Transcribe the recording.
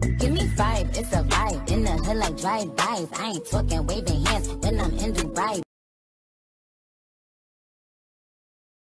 Give me five, it's a vibe. In the hood like drive-bys. I ain't talking waving hands.